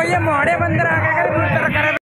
भैया मोड़े बंदर आगे कर